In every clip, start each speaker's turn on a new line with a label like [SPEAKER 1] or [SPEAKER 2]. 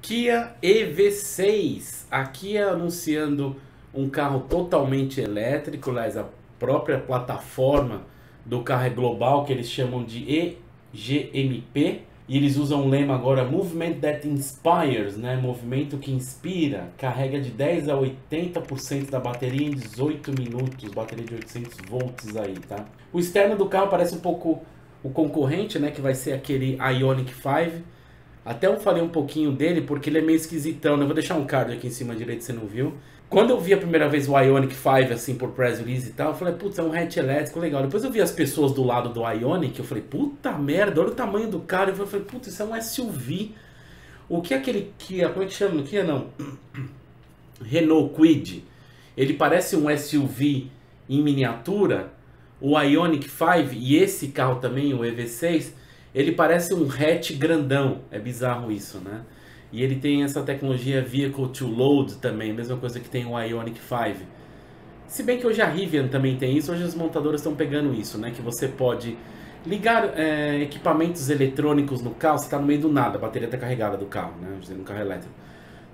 [SPEAKER 1] Kia EV6. A Kia anunciando um carro totalmente elétrico, aliás, a própria plataforma do carro é global, que eles chamam de EGMP. E eles usam o lema agora Movement That Inspires, né? Movimento que inspira. Carrega de 10 a 80% da bateria em 18 minutos. Bateria de 800 volts aí, tá? O externo do carro parece um pouco o concorrente, né? Que vai ser aquele Ioniq 5. Até eu falei um pouquinho dele porque ele é meio esquisitão. Né? Eu vou deixar um card aqui em cima direito, se você não viu. Quando eu vi a primeira vez o Ionic 5, assim, por press release e tal, eu falei, putz, é um hatch elétrico legal. Depois eu vi as pessoas do lado do Ionic, eu falei, puta merda, olha o tamanho do cara. Eu falei, putz, isso é um SUV. O que é aquele Kia, como é que chama? Kia não. Renault Kwid. Ele parece um SUV em miniatura. O Ionic 5 e esse carro também, o EV6, ele parece um hatch grandão. É bizarro isso, né? E ele tem essa tecnologia Vehicle to Load também, mesma coisa que tem o Ionic 5. Se bem que hoje a Rivian também tem isso, hoje as montadoras estão pegando isso, né? Que você pode ligar é, equipamentos eletrônicos no carro, você está no meio do nada, a bateria está carregada do carro, né? No carro elétrico.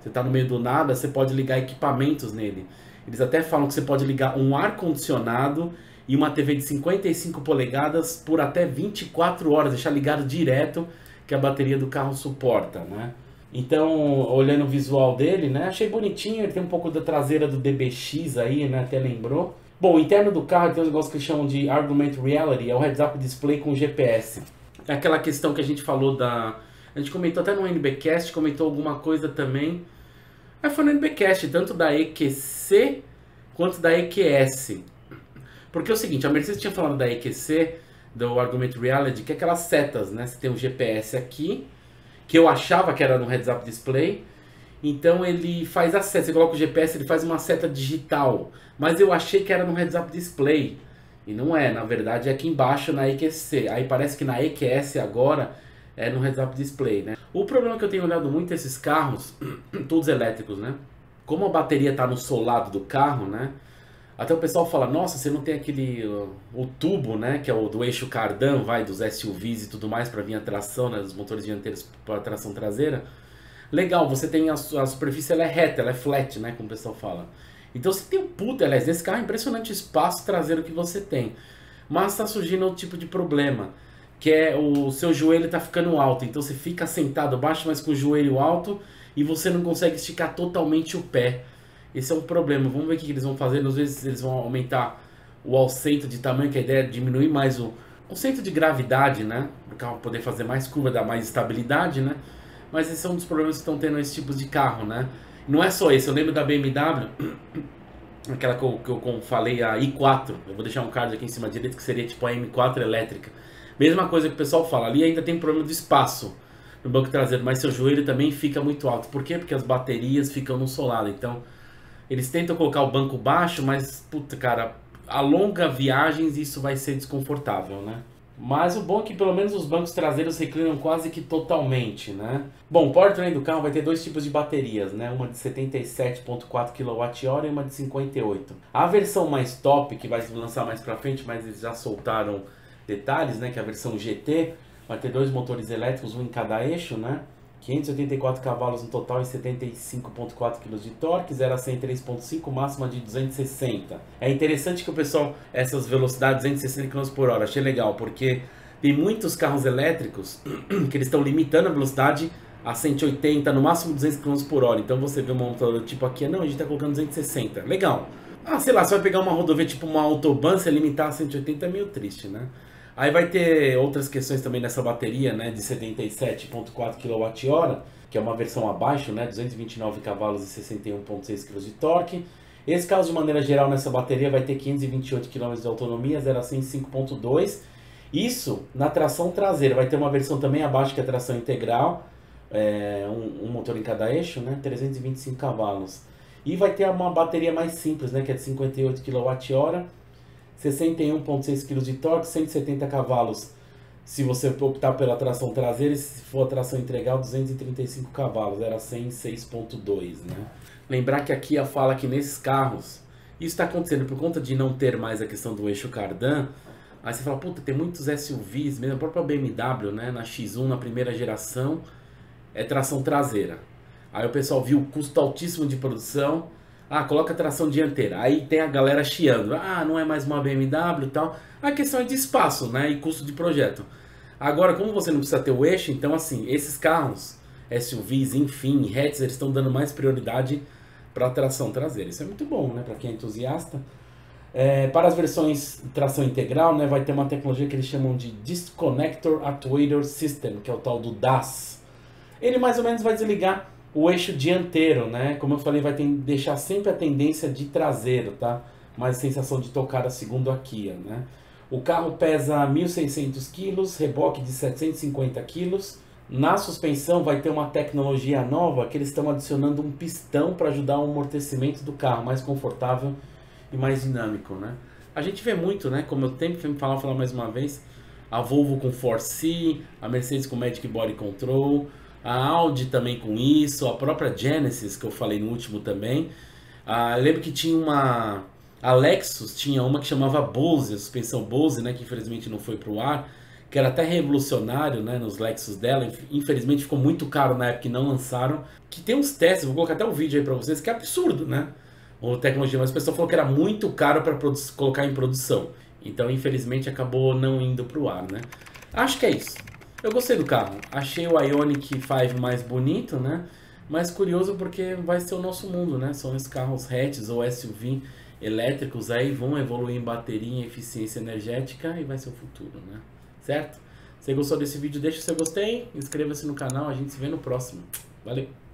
[SPEAKER 1] Você está no meio do nada, você pode ligar equipamentos nele. Eles até falam que você pode ligar um ar-condicionado e uma TV de 55 polegadas por até 24 horas, deixar ligado direto que a bateria do carro suporta, né? Então, olhando o visual dele, né? Achei bonitinho, ele tem um pouco da traseira do DBX aí, né? Até lembrou. Bom, o interno do carro tem um negócio que chamam de Argument Reality, é o heads-up display com GPS. É aquela questão que a gente falou da... A gente comentou até no NBcast, comentou alguma coisa também. Mas foi no NBcast, tanto da EQC quanto da EQS. Porque é o seguinte, a Mercedes tinha falado da EQC, do Argument Reality, que é aquelas setas, né? Você tem o GPS aqui, que eu achava que era no heads-up display. Então ele faz a seta, você coloca o GPS, ele faz uma seta digital. Mas eu achei que era no heads-up display. E não é, na verdade é aqui embaixo na EQC. Aí parece que na EQS agora é no heads-up display, né? O problema que eu tenho olhado muito esses carros, todos elétricos, né? Como a bateria está no solado do carro, né? Até o pessoal fala, nossa, você não tem aquele uh, o tubo, né, que é o do eixo cardan, vai dos SUVs e tudo mais para vir a tração, né, dos motores dianteiros para tração traseira. Legal, você tem a, a, superfície ela é reta, ela é flat, né, como o pessoal fala. Então você tem um puto, aliás, nesse carro é impressionante o espaço traseiro que você tem. Mas está surgindo outro tipo de problema, que é o seu joelho está ficando alto, então você fica sentado baixo, mas com o joelho alto e você não consegue esticar totalmente o pé. Esse é um problema. Vamos ver o que eles vão fazer. Às vezes eles vão aumentar o alcento de tamanho, que a ideia é diminuir mais o, o de gravidade, né? O carro poder fazer mais curva, dar mais estabilidade, né? Mas esse é um dos problemas que estão tendo esse tipo de carro, né? Não é só esse. Eu lembro da BMW, aquela que eu, que eu falei, a i4. Eu vou deixar um card aqui em cima direito, que seria tipo a M4 elétrica. Mesma coisa que o pessoal fala. Ali ainda tem problema de espaço no banco traseiro, mas seu joelho também fica muito alto. Por quê? Porque as baterias ficam no solado. Então eles tentam colocar o banco baixo, mas, puta, cara, a longa viagens isso vai ser desconfortável, né? Mas o bom é que pelo menos os bancos traseiros reclinam quase que totalmente, né? Bom, o powertrain do carro vai ter dois tipos de baterias, né? Uma de 77.4 kWh e uma de 58. A versão mais top, que vai se lançar mais pra frente, mas eles já soltaram detalhes, né? Que é a versão GT, vai ter dois motores elétricos, um em cada eixo, né? 584 cavalos no total e 75,4 kg de torque, 0 a 100 3,5, máxima de 260. É interessante que o pessoal, essas velocidades 260 km por hora, achei legal, porque tem muitos carros elétricos que eles estão limitando a velocidade a 180, no máximo 200 km por hora. Então você vê uma motor tipo aqui, não, a gente está colocando 260. Legal. Ah, sei lá, você vai pegar uma rodovia tipo uma autobahn, se limitar a 180 é meio triste, né? Aí vai ter outras questões também nessa bateria, né, de 77.4 kWh, que é uma versão abaixo, né, 229 cavalos e 61.6 kg de torque. Esse carro de maneira geral nessa bateria vai ter 528 km de autonomia, 0 a 100 5.2. Isso na tração traseira, vai ter uma versão também abaixo que é tração integral, é, um, um, motor em cada eixo, né, 325 cavalos. E vai ter uma bateria mais simples, né, que é de 58 kWh 61,6 kg de torque, 170 cavalos se você optar pela tração traseira e se for a tração integral 235 cavalos, era 106.2, né? Lembrar que aqui a fala que nesses carros, isso está acontecendo por conta de não ter mais a questão do eixo cardan, aí você fala, puta, tem muitos SUVs, mesmo a própria BMW, né, na X1, na primeira geração, é tração traseira. Aí o pessoal viu o custo altíssimo de produção. Ah, coloca tração dianteira. Aí tem a galera chiando. Ah, não é mais uma BMW e tal. A questão é de espaço, né? E custo de projeto. Agora, como você não precisa ter o eixo, então assim, esses carros, SUVs, enfim, hatches, eles estão dando mais prioridade para tração traseira. Isso é muito bom, né? Para quem é entusiasta. É, para as versões tração integral, né, vai ter uma tecnologia que eles chamam de Disconnector Actuator System, que é o tal do DAS. Ele mais ou menos vai desligar o eixo dianteiro, né? Como eu falei, vai ter, deixar sempre a tendência de traseiro, tá? Mais sensação de tocada segundo a Kia, né? O carro pesa 1.600 kg, reboque de 750 kg. Na suspensão vai ter uma tecnologia nova que eles estão adicionando um pistão para ajudar o amortecimento do carro, mais confortável e mais dinâmico, né? A gente vê muito, né? Como eu sempre falar, falar mais uma vez, a Volvo com Force, a Mercedes com Magic Body Control, a Audi também com isso, a própria Genesis que eu falei no último também. Ah, lembro que tinha uma a Lexus tinha uma que chamava Bose, a suspensão Bose, né, que infelizmente não foi para o ar, que era até revolucionário, né, nos Lexus dela. Infelizmente ficou muito caro na época e não lançaram. Que tem uns testes, vou colocar até um vídeo aí para vocês, que é absurdo, né? Ou tecnologia, mas o pessoal falou que era muito caro para colocar em produção. Então, infelizmente, acabou não indo para o ar, né? Acho que é isso. Eu gostei do carro. Achei o Ioniq 5 mais bonito, né? Mas curioso porque vai ser o nosso mundo, né? São esses carros hatches ou SUV elétricos aí vão evoluir em bateria, em eficiência energética e vai ser o futuro, né? Certo? Se você gostou desse vídeo, deixa o seu gostei, inscreva-se no canal, a gente se vê no próximo. Valeu!